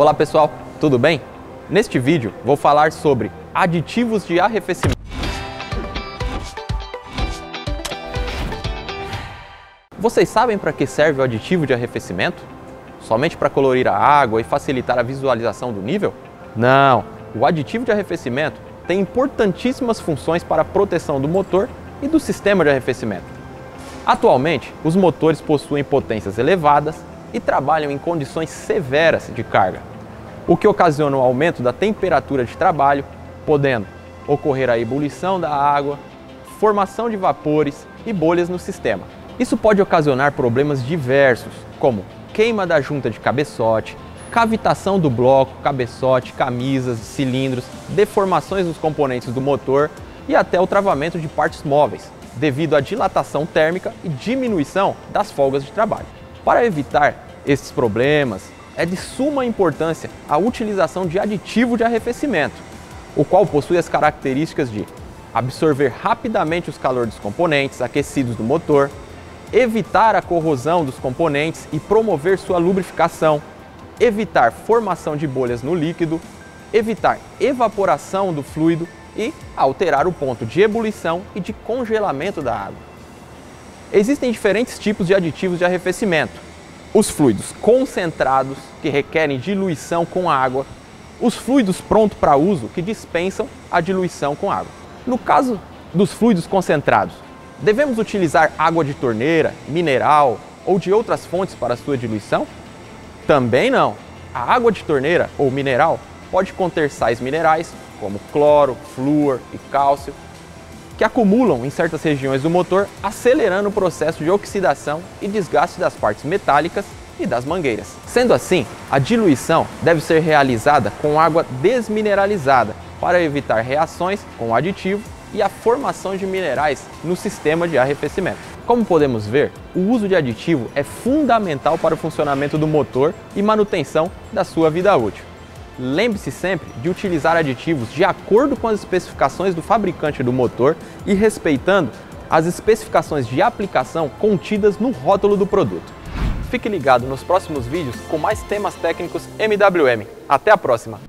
Olá pessoal, tudo bem? Neste vídeo vou falar sobre aditivos de arrefecimento. Vocês sabem para que serve o aditivo de arrefecimento? Somente para colorir a água e facilitar a visualização do nível? Não, o aditivo de arrefecimento tem importantíssimas funções para a proteção do motor e do sistema de arrefecimento. Atualmente, os motores possuem potências elevadas e trabalham em condições severas de carga, o que ocasiona o aumento da temperatura de trabalho, podendo ocorrer a ebulição da água, formação de vapores e bolhas no sistema. Isso pode ocasionar problemas diversos, como queima da junta de cabeçote, cavitação do bloco, cabeçote, camisas, cilindros, deformações nos componentes do motor e até o travamento de partes móveis, devido à dilatação térmica e diminuição das folgas de trabalho. Para evitar esses problemas, é de suma importância a utilização de aditivo de arrefecimento, o qual possui as características de absorver rapidamente os calores dos componentes aquecidos do motor, evitar a corrosão dos componentes e promover sua lubrificação, evitar formação de bolhas no líquido, evitar evaporação do fluido e alterar o ponto de ebulição e de congelamento da água. Existem diferentes tipos de aditivos de arrefecimento. Os fluidos concentrados, que requerem diluição com água, os fluidos prontos para uso, que dispensam a diluição com água. No caso dos fluidos concentrados, Devemos utilizar água de torneira, mineral ou de outras fontes para sua diluição? Também não. A água de torneira ou mineral pode conter sais minerais, como cloro, flúor e cálcio, que acumulam em certas regiões do motor, acelerando o processo de oxidação e desgaste das partes metálicas e das mangueiras. Sendo assim, a diluição deve ser realizada com água desmineralizada para evitar reações com o aditivo e a formação de minerais no sistema de arrefecimento. Como podemos ver, o uso de aditivo é fundamental para o funcionamento do motor e manutenção da sua vida útil. Lembre-se sempre de utilizar aditivos de acordo com as especificações do fabricante do motor e respeitando as especificações de aplicação contidas no rótulo do produto. Fique ligado nos próximos vídeos com mais temas técnicos MWM. Até a próxima!